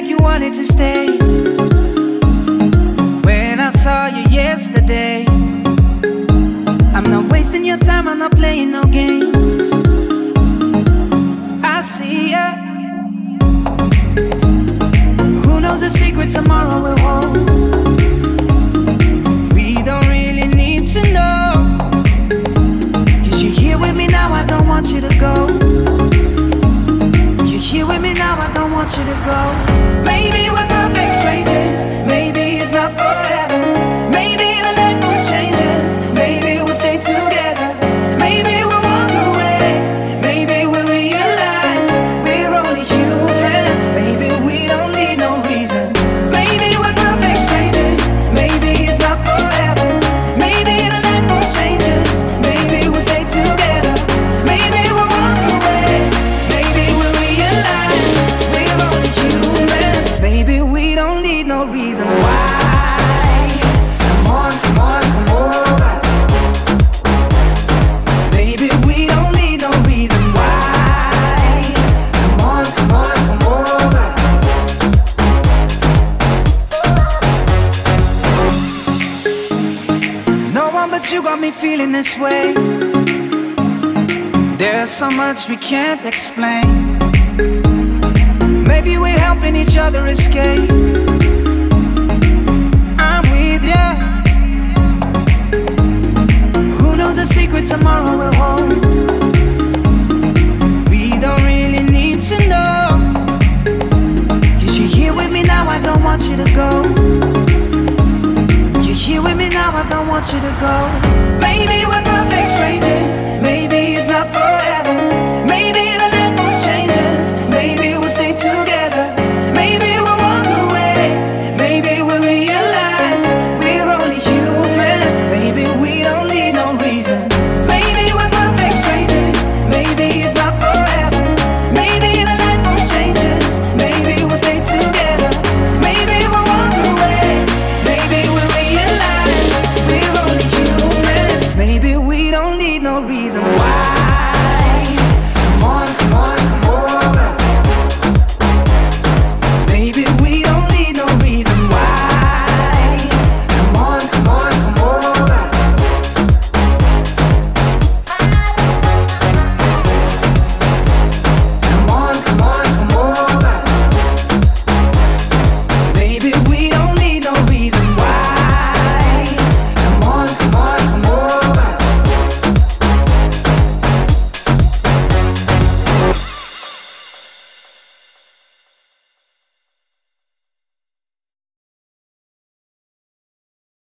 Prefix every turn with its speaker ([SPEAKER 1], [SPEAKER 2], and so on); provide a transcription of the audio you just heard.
[SPEAKER 1] like you wanted to stay. When I saw you yesterday I'm not wasting your time, I'm not playing no games. I see ya. Who knows the secret tomorrow will hold? We don't really need to know. Cause you're here with me now, I don't want you to go. You're here with me now, I don't want you to go. But you got me feeling this way. There's so much we can't explain. Maybe we're helping each other escape. I'm with ya. Who knows the secret tomorrow will hold? you to go. Maybe we're perfect strangers.